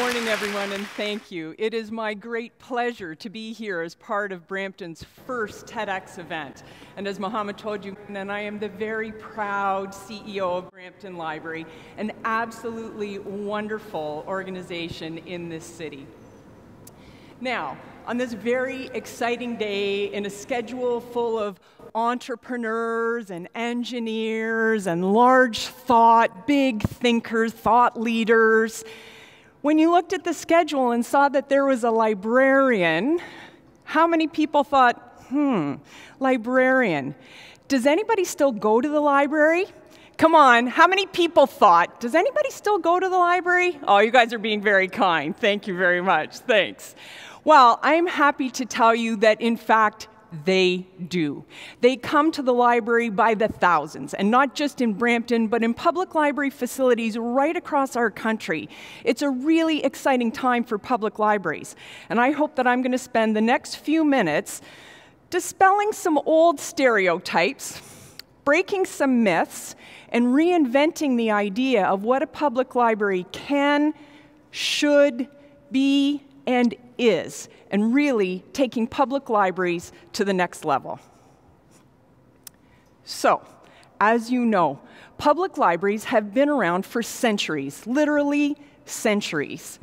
morning, everyone, and thank you. It is my great pleasure to be here as part of Brampton's first TEDx event. And as Mohammed told you, and I am the very proud CEO of Brampton Library, an absolutely wonderful organization in this city. Now, on this very exciting day in a schedule full of entrepreneurs and engineers and large thought, big thinkers, thought leaders, when you looked at the schedule and saw that there was a librarian, how many people thought, hmm, librarian? Does anybody still go to the library? Come on, how many people thought, does anybody still go to the library? Oh, you guys are being very kind. Thank you very much. Thanks. Well, I'm happy to tell you that, in fact, they do. They come to the library by the thousands, and not just in Brampton, but in public library facilities right across our country. It's a really exciting time for public libraries, and I hope that I'm going to spend the next few minutes dispelling some old stereotypes, breaking some myths, and reinventing the idea of what a public library can, should be, and is, and really taking public libraries to the next level. So, as you know, public libraries have been around for centuries, literally centuries.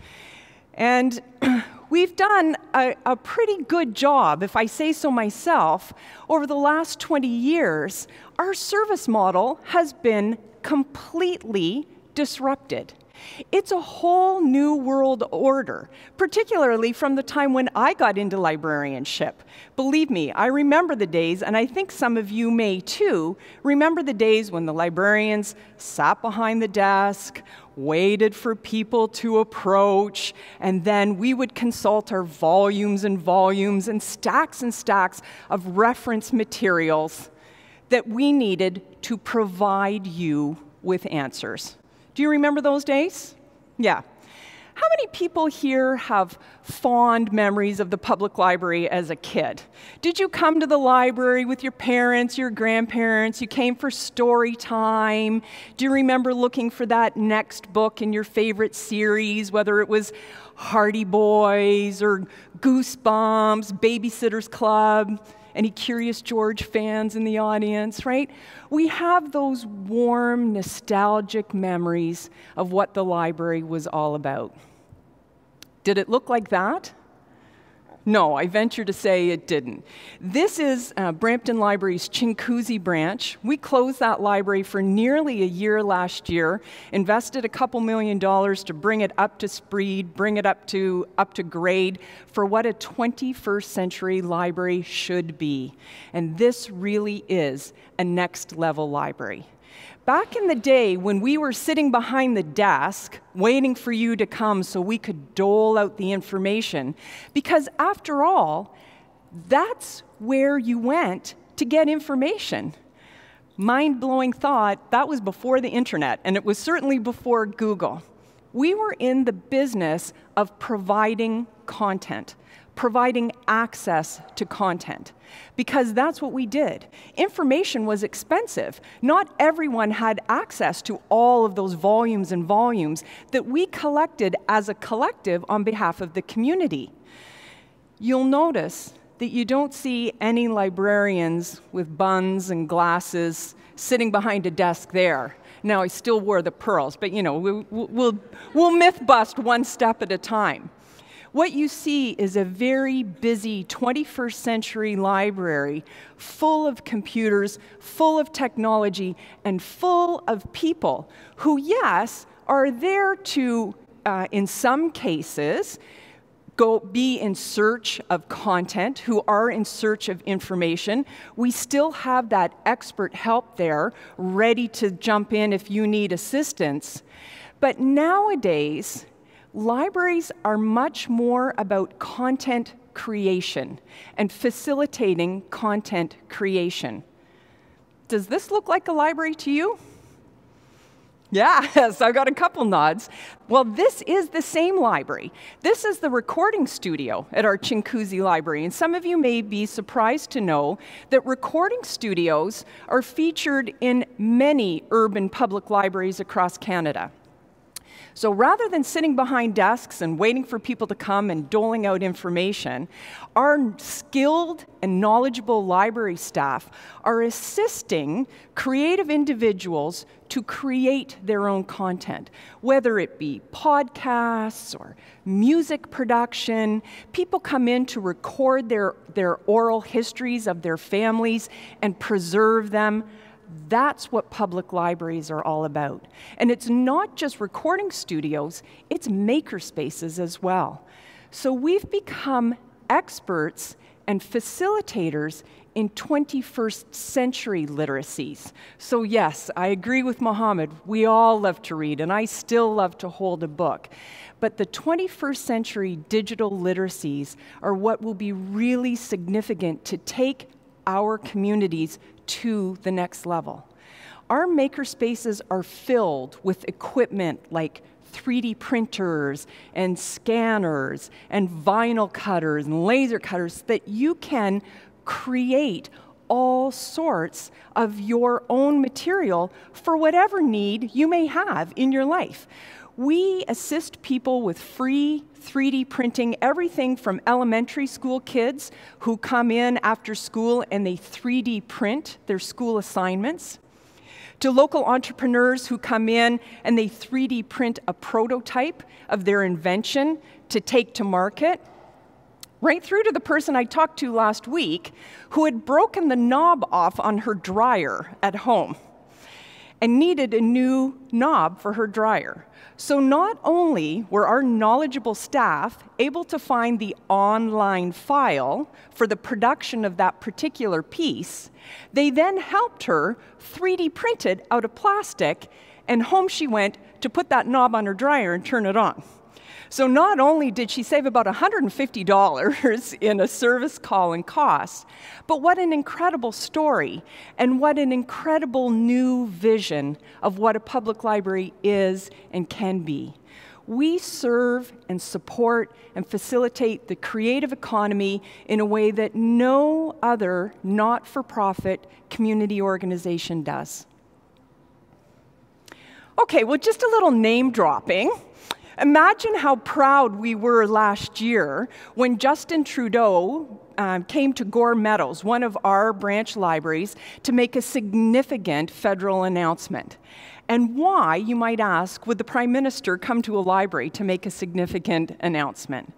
And we've done a, a, pretty good job, if I say so myself, over the last 20 years. Our service model has been completely disrupted. It's a whole new world order, particularly from the time when I got into librarianship. Believe me, I remember the days, and I think some of you may too, remember the days when the librarians sat behind the desk, waited for people to approach, and then we would consult our volumes and volumes and stacks and stacks of reference materials that we needed to provide you with answers. Do you remember those days? Yeah. How many people here have fond memories of the public library as a kid? Did you come to the library with your parents, your grandparents? You came for story time? Do you remember looking for that next book in your favorite series, whether it was Hardy Boys or Goosebumps, Babysitter's Club? Any Curious George fans in the audience, right? We have those warm, nostalgic memories of what the library was all about. Did it look like that? No, I venture to say it didn't. This is uh, Brampton Library's Chinguacousy branch. We closed that library for nearly a year last year, invested a couple million dollars to bring it up to speed, bring it up to, up to grade for what a 21st century library should be. And this really is a next level library. Back in the day when we were sitting behind the desk waiting for you to come so we could dole out the information, because after all, that's where you went to get information. Mind blowing thought, that was before the internet, and it was certainly before Google. We were in the business of providing content providing access to content because that's what we did. Information was expensive. Not everyone had access to all of those volumes and volumes that we collected as a collective on behalf of the community. You'll notice that you don't see any librarians with buns and glasses sitting behind a desk there. Now, I still wore the pearls, but you know, we'll, we'll, we'll myth bust one step at a time. What you see is a very busy 21st century library full of computers, full of technology, and full of people who, yes, are there to, uh, in some cases, go be in search of content, who are in search of information. We still have that expert help there, ready to jump in if you need assistance. But nowadays, libraries are much more about content creation and facilitating content creation. Does this look like a library to you? Yes, I've got a couple nods. Well, this is the same library. This is the recording studio at our Chinguacousy Library. And some of you may be surprised to know that recording studios are featured in many urban public libraries across Canada. So rather than sitting behind desks and waiting for people to come and doling out information, our skilled and knowledgeable library staff are assisting creative individuals to create their own content, whether it be podcasts or music production. People come in to record their, their oral histories of their families and preserve them. That's what public libraries are all about. And it's not just recording studios, it's maker spaces as well. So we've become experts and facilitators in 21st century literacies. So, yes, I agree with Mohammed. We all love to read, and I still love to hold a book. But the 21st century digital literacies are what will be really significant to take our communities to the next level. Our makerspaces are filled with equipment like 3D printers and scanners and vinyl cutters and laser cutters that you can create all sorts of your own material for whatever need you may have in your life. We assist people with free 3D printing, everything from elementary school kids who come in after school and they 3D print their school assignments, to local entrepreneurs who come in and they 3D print a prototype of their invention to take to market, right through to the person I talked to last week who had broken the knob off on her dryer at home and needed a new knob for her dryer. So, not only were our knowledgeable staff able to find the online file for the production of that particular piece, they then helped her 3D print it out of plastic, and home she went to put that knob on her dryer and turn it on. So not only did she save about $150 in a service call and cost, but what an incredible story and what an incredible new vision of what a public library is and can be. We serve and support and facilitate the creative economy in a way that no other not for profit community organization does. Okay, well, just a little name dropping. Imagine how proud we were last year when Justin Trudeau um, came to Gore Meadows, one of our branch libraries, to make a significant federal announcement. And why, you might ask, would the Prime Minister come to a library to make a significant announcement?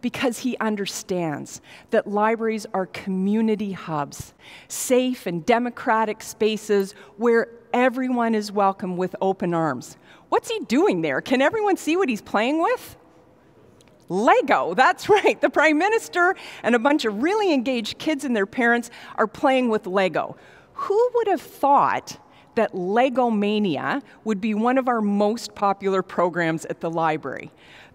Because he understands that libraries are community hubs, safe and democratic spaces where everyone is welcome with open arms. What's he doing there? Can everyone see what he's playing with? Lego, that's right. The Prime Minister and a bunch of really engaged kids and their parents are playing with Lego. Who would have thought that Lego Mania would be one of our most popular programs at the library?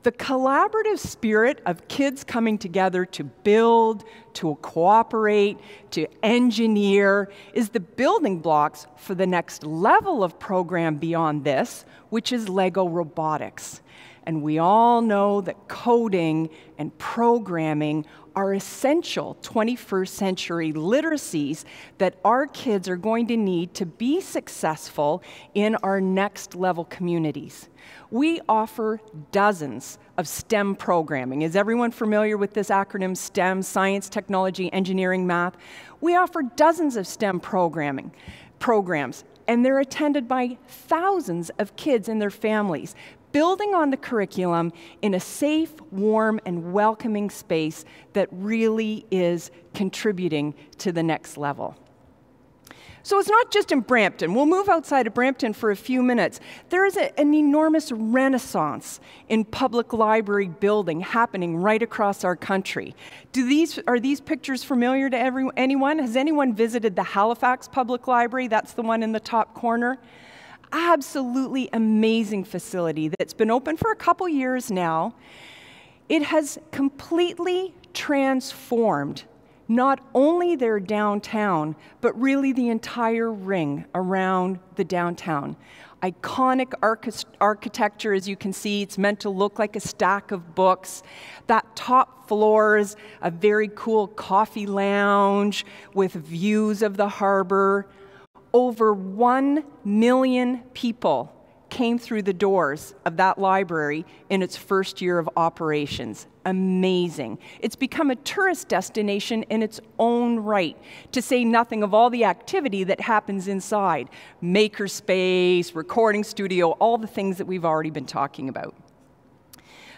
The collaborative spirit of kids coming together to build, to cooperate, to engineer is the building blocks for the next level of program beyond this, which is Lego robotics. And we all know that coding and programming are essential 21st century literacies that our kids are going to need to be successful in our next level communities. We offer dozens of STEM programming. Is everyone familiar with this acronym STEM, science, technology, engineering, math? We offer dozens of STEM programming programs and they're attended by thousands of kids and their families, building on the curriculum in a safe, warm, and welcoming space that really is contributing to the next level. So it's not just in Brampton. We'll move outside of Brampton for a few minutes. There is a, an enormous renaissance in public library building happening right across our country. Do these, are these pictures familiar to every, anyone? Has anyone visited the Halifax Public Library? That's the one in the top corner. Absolutely amazing facility that's been open for a couple years now. It has completely transformed not only their downtown, but really the entire ring around the downtown. Iconic arch- architecture, as you can see, it's meant to look like a stack of books. That top floor is a very cool coffee lounge with views of the harbor. Over one million people came through the doors of that library in its first year of operations. Amazing. It's become a tourist destination in its own right, to say nothing of all the activity that happens inside makerspace, recording studio, all the things that we've already been talking about.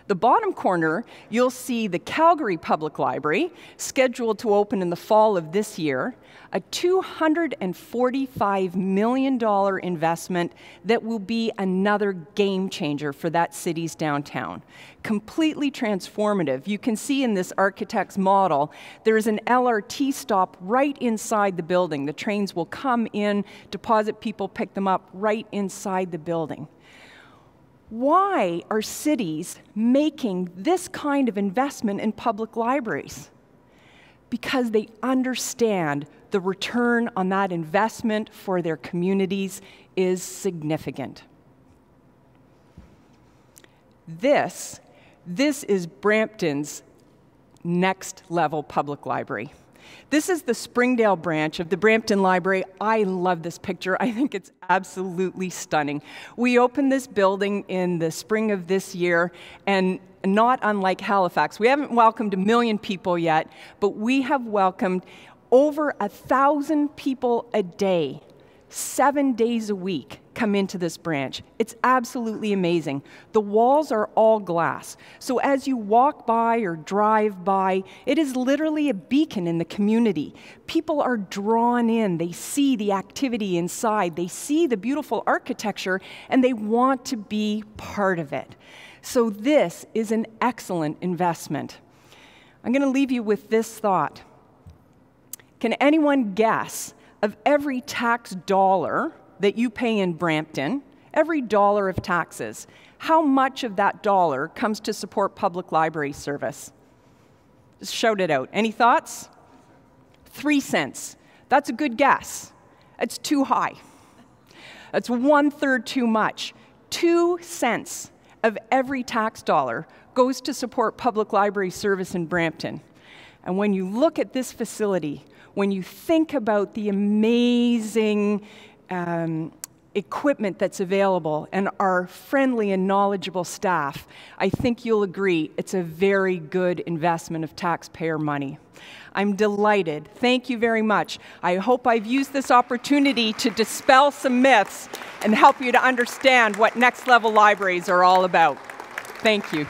The bottom corner, you'll see the Calgary Public Library, scheduled to open in the fall of this year, a $245 million investment that will be another game changer for that city's downtown. Completely transformative. You can see in this architect's model, there's an LRT stop right inside the building. The trains will come in, deposit people, pick them up right inside the building. Why are cities making this kind of investment in public libraries? Because they understand the return on that investment for their communities is significant. This, this is Brampton's next level public library. This is the Springdale branch of the Brampton Library. I love this picture. I think it's absolutely stunning. We opened this building in the spring of this year, and not unlike Halifax, we haven't welcomed a million people yet, but we have welcomed over a thousand people a day, seven days a week come into this branch. It's absolutely amazing. The walls are all glass. So as you walk by or drive by, it is literally a beacon in the community. People are drawn in. They see the activity inside. They see the beautiful architecture and they want to be part of it. So this is an excellent investment. I'm going to leave you with this thought. Can anyone guess of every tax dollar that you pay in Brampton, every dollar of taxes, how much of that dollar comes to support public library service? Just shout it out. Any thoughts? Three cents. That's a good guess. It's too high. That's one third too much. Two cents of every tax dollar goes to support public library service in Brampton. And when you look at this facility, when you think about the amazing um, equipment that's available and our friendly and knowledgeable staff, I think you'll agree it's a very good investment of taxpayer money. I'm delighted. Thank you very much. I hope I've used this opportunity to dispel some myths and help you to understand what next level libraries are all about. Thank you.